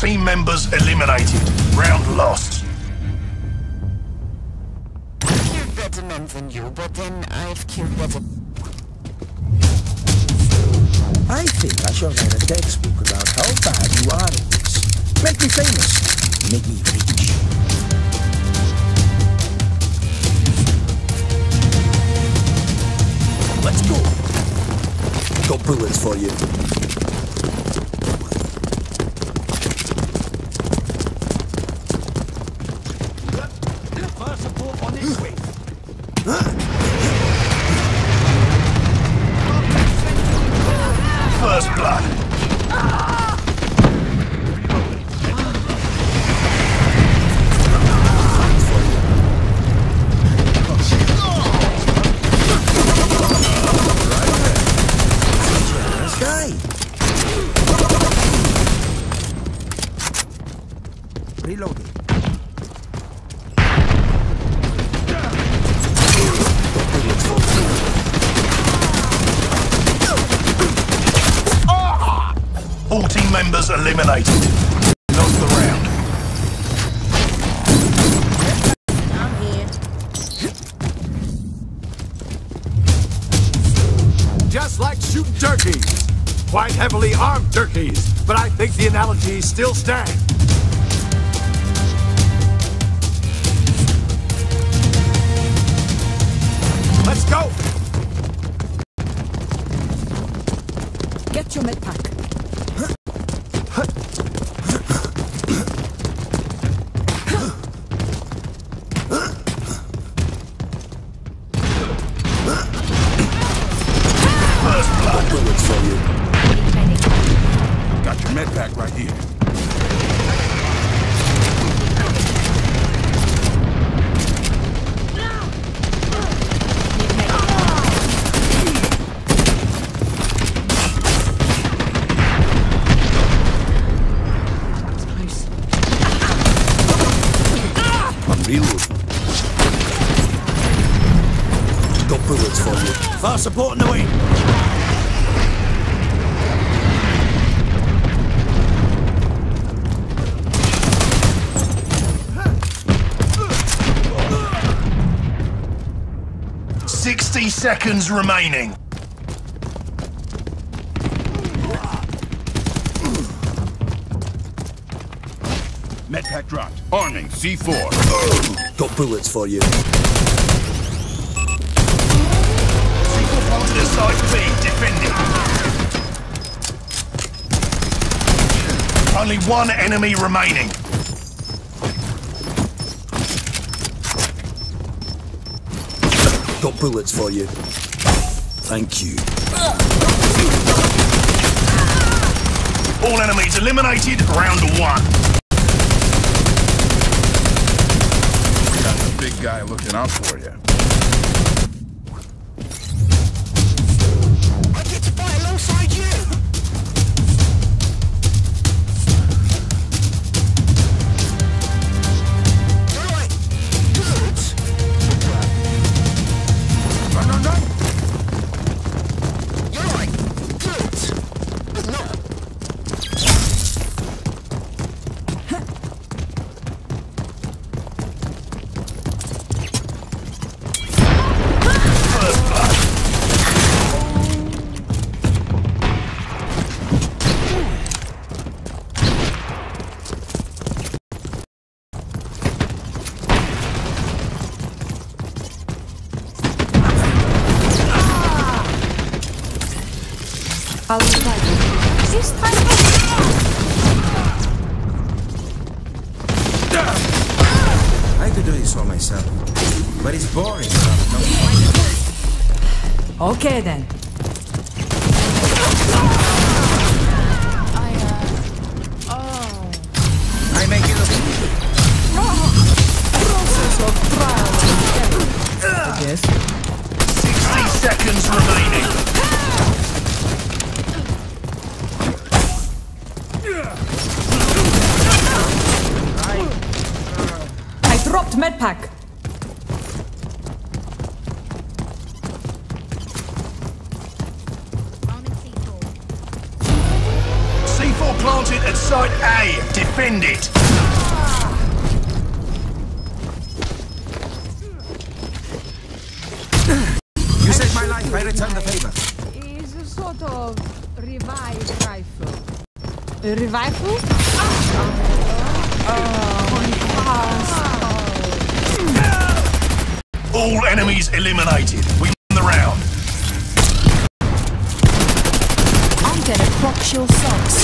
team members eliminated. Round lost. I've killed better men than you, but then I've killed better... I think I shall write a textbook about how bad you are at this. Make me famous. Make me rich. Let's go. Got bullets for you. Turkeys. Quite heavily armed turkeys, but I think the analogy still stands. Let's go! Get your med pack. I'm. Got bullets for you. Far support on the way. Sixty seconds remaining. Med pack dropped. Arming C4. Got bullets for you. To the side B, defending. Only one enemy remaining. Got bullets for you. Thank you. All enemies eliminated. Round one. Got the big guy looking out for you. I get to fight alongside you! I'll revive. This time I could do this for myself. But it's boring. Okay then. I make it look easy. Process of trial and error. I guess. Dropped med pack. C4 planted at Site A. Defend it. You saved my life. I return the favor. Is a sort of revived rifle. A revival? Ah! Oh, All enemies eliminated. We win the round. I'm gonna crock your socks.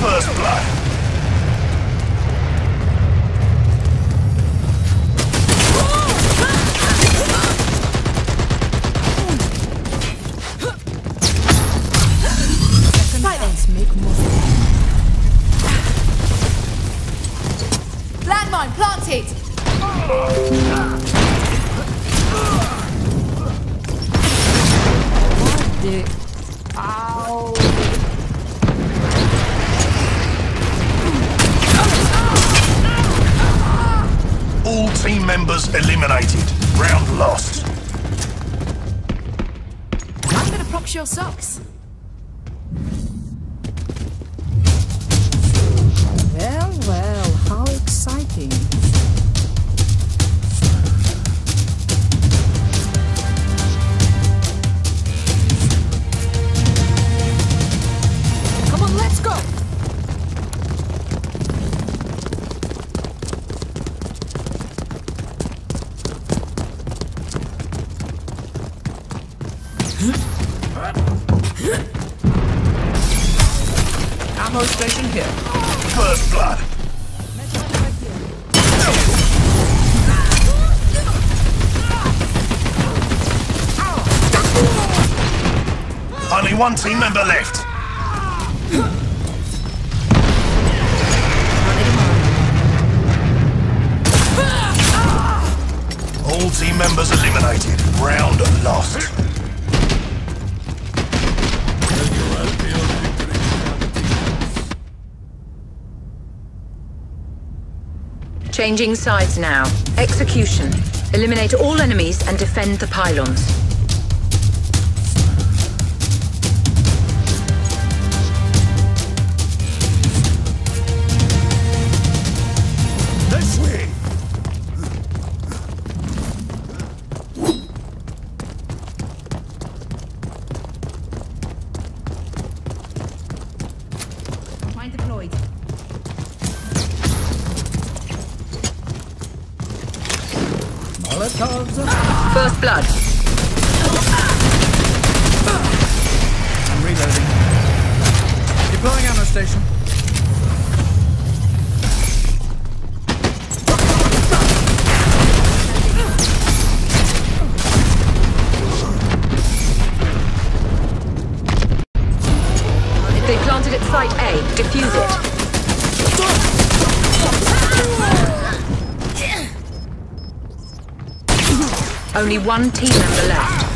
First blood. Members eliminated. Round lost. I'm gonna prox your socks. One team member left. All team members eliminated. Round lost. Changing sides now. Execution. Eliminate all enemies and defend the pylons. Molotovs. First blood. I'm reloading. Deploying ammo station. They planted at site A. Defuse it. Only one team member left.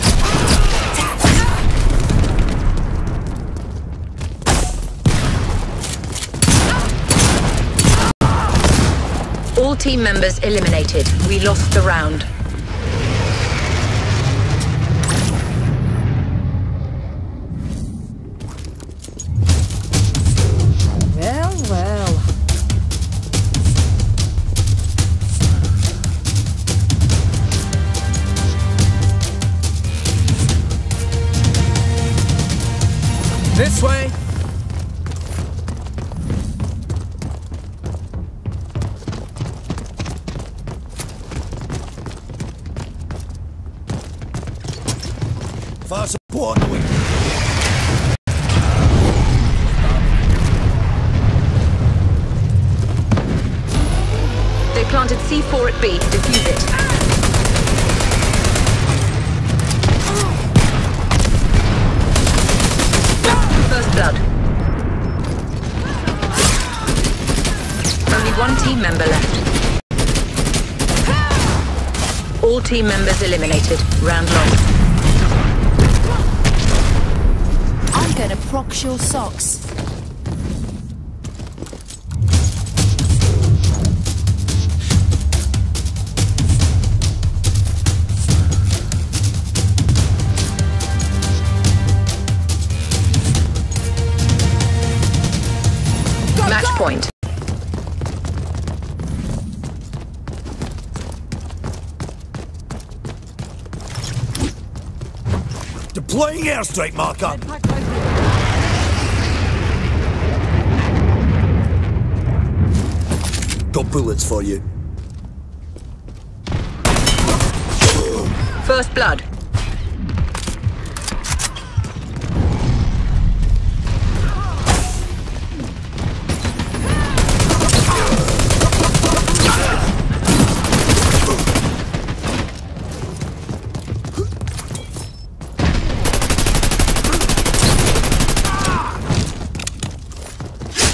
All team members eliminated. We lost the round. planted C4 at B. Defuse it. First blood. Only one team member left. All team members eliminated. Round lost. I'm gonna prox your socks. Deploying airstrike marker. Pack right here. Got bullets for you. First blood.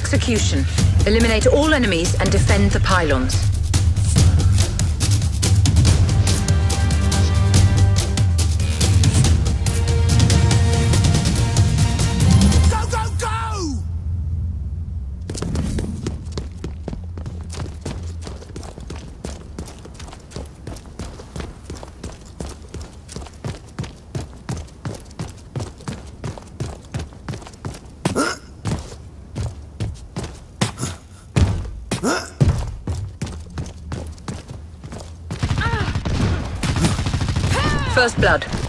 Execution. Eliminate all enemies and defend the pylons. First blood.